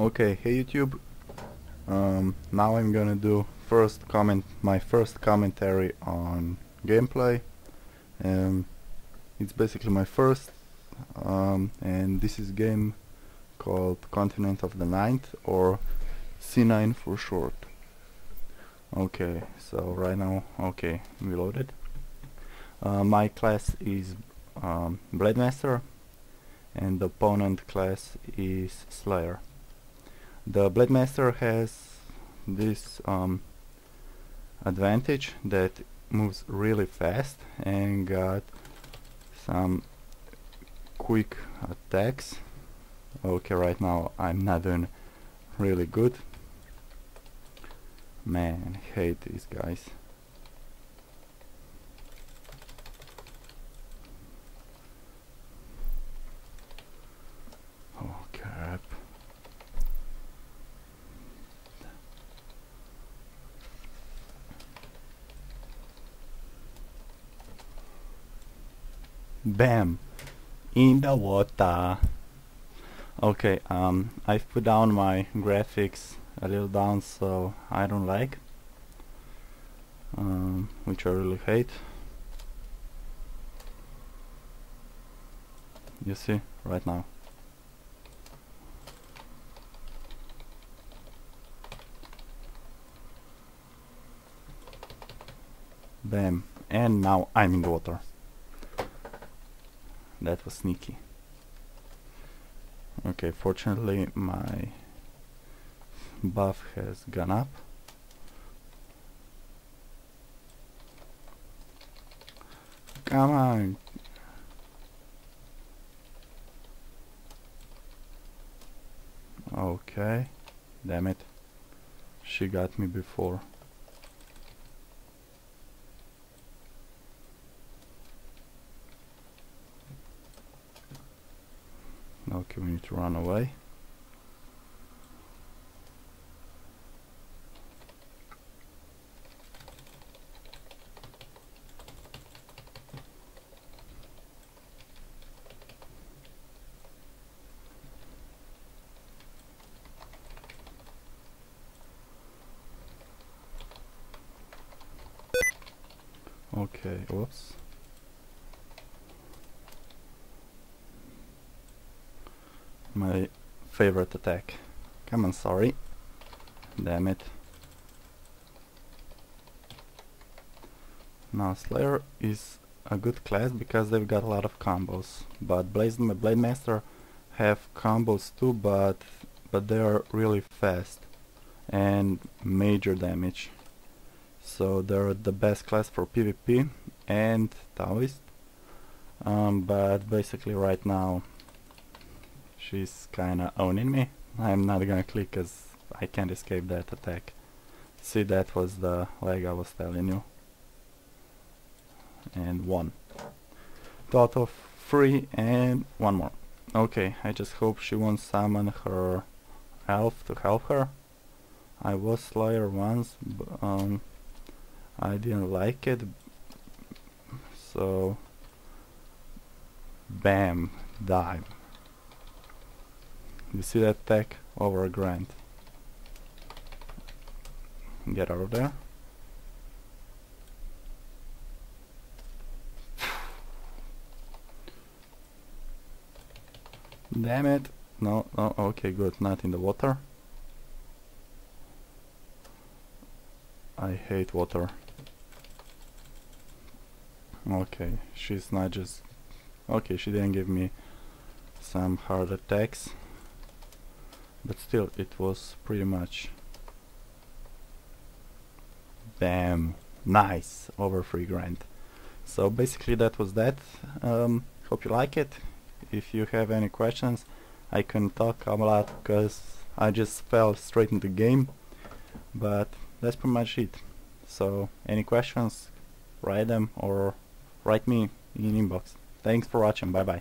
Okay, hey YouTube. Um, now I'm gonna do first comment, my first commentary on gameplay. Um, it's basically my first, um, and this is game called Continent of the Ninth, or C9 for short. Okay, so right now, okay, we loaded. Uh, my class is um, Blade Master, and the opponent class is Slayer. The Blade Master has this um, advantage that moves really fast and got some quick attacks. Okay, right now I'm not doing really good. Man, I hate these guys. Bam! In the water. Okay, um, I've put down my graphics a little down so I don't like, um, which I really hate. You see, right now. Bam. And now I'm in the water. That was sneaky. Okay, fortunately my buff has gone up. Come on! Okay, damn it. She got me before. Okay, we need to run away. Okay, whoops. My favorite attack. Come on, sorry. Damn it. Now Slayer is a good class because they've got a lot of combos. But Blaze Blade Master have combos too, but but they are really fast and major damage. So they're the best class for PvP and Taoist. Um, but basically right now she's kinda owning me. I'm not gonna click cause I can't escape that attack. See that was the leg I was telling you. And one. Total three and one more. Okay, I just hope she won't summon her elf to help her. I was Slayer once, um, I didn't like it, so bam, dive. You see that attack? Over a grand. Get out of there. Damn it. No, no, okay, good. Not in the water. I hate water. Okay, she's not just... Okay, she didn't give me some hard attacks. But still, it was pretty much... Bam! Nice! Over 3 grand. So basically that was that. Um, hope you like it. If you have any questions, I can talk a lot because I just fell straight into the game. But that's pretty much it. So any questions, write them or write me in inbox. Thanks for watching. Bye bye.